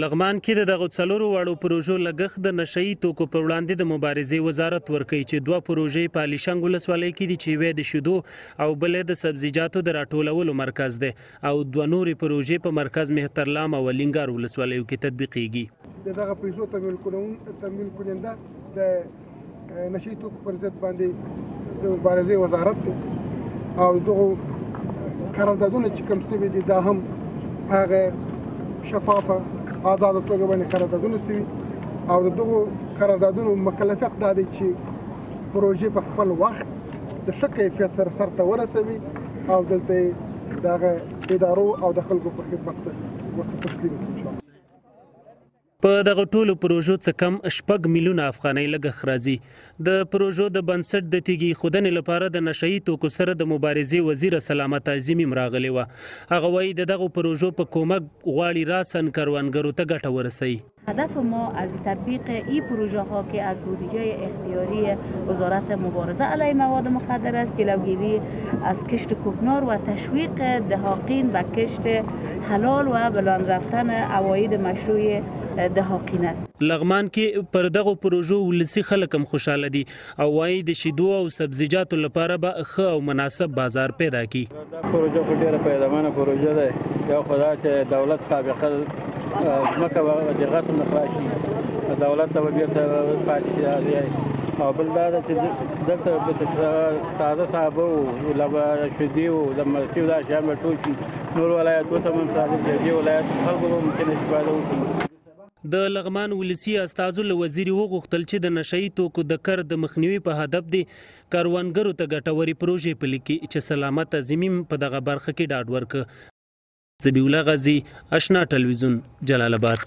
لغمان کې د دغو څلورو واړو پروژو لګښت د نشه يي توکو پر وړاندې د مبارزې وزارت ورکوي چې دوه پروژې په علیشنګ ولسوالۍ کې دي چې یوه د شیدو او بله د سبزیجاتو د راټولولو مرکز دی او دوه نورې پروژې په مرکز مهترلام او الینګار ولسوالیو کې تطبیقېږي. د دغه پیسو تمویل کوننده د نشي توکو پر ضد باندې د مبارزې وزارت دی او دغه قراردادونه چې کوم سوي دي دا هم هغه شفافه آزاد توګه باندې قراردادونه سوي او دغه قراردادونو مکلفیت دا دی چې پروژې په خپل وخت د ښه کیفیت سره سرته ورسوي او دلته دغه ادارو او د خلکو په خدمت ورته تسلیم کړي په دغو ټولو پروژو څه کم شپږ میلیونه افغانۍ لګښت راځي. د پروژو د بنسټ د تیږې ایښودنې لپاره د نشه یي توکو سره د مبارزې وزیره سلامه تعظیمي هم راغلې وه. هغه وايي، د دغو پروژو په کومک غواړي راساً کروندګرو ته ګټه ورسوي. هدف ما از تطبیق این پروژه ها که از بودجه اختیاری وزارت مبارزه علیه مواد مخدر است جلوگیری از کشت کوکنار و تشویق دهاقین به کشت حلال و بلان رفتن عواید مشروع دهاقین است. لغمان کې پر دغو پروژو ولسي خلک هم خوشاله دي او وايي د شیدو او سبزیجاتو لپاره به ښه او مناسب بازار پیدا کړي. پروژه خو ډېره فایده منه پروژه ده، یو خو دا چې دولت سابقه ځمکه به د غصب نه خلاص شي، نو دولت ته به بېرته پاتې شي دا ځای او بل دا ده چې دلته به تازه سابه و، شیدې و، لمسی و دا شیان به ټول شي. نور ولایتو ته هم صادر کړي دې ولایت خلکو به ممکن استفاده وکړي د لغمان ولسی استازو له وزیر وغوښتل چې د نشه یي توکو د کر د مخنیوي په هدف دې کاروانګرو ته ګټورې پروژې پلي کړي چې سلامته زمیم په دغه برخه کې ډاډ ورکړ. ذبیح الله غازي اشنا ټلویزیون جلال اباد.